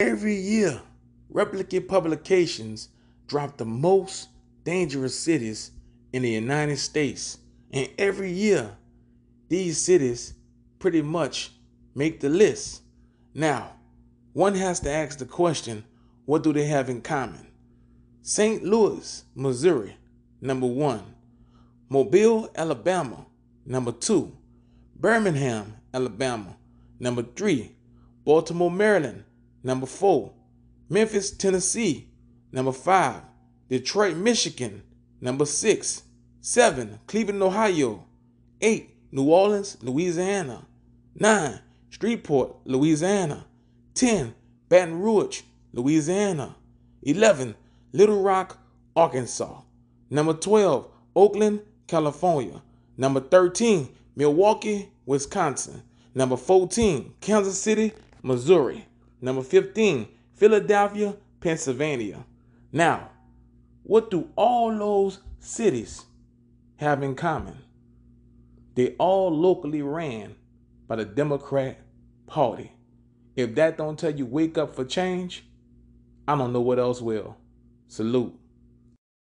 Every year, replicate publications drop the most dangerous cities in the United States. And every year, these cities pretty much make the list. Now, one has to ask the question what do they have in common? St. Louis, Missouri, number one. Mobile, Alabama, number two. Birmingham, Alabama, number three. Baltimore, Maryland, number four. Memphis, Tennessee, number five. Detroit, Michigan, number six. Seven, Cleveland, Ohio. Eight, New Orleans, Louisiana. Nine, Shreveport, Louisiana. 10, Baton Rouge, Louisiana. 11, Little Rock, Arkansas. Number 12, Oakland, California. Number 13, Milwaukee, Wisconsin. Number 14, Kansas City, Missouri. Number 15, Philadelphia, Pennsylvania. Now, what do all those cities have in common? They all locally ran by the Democrat Party. If that don't tell you wake up for change, I don't know what else will. Salute.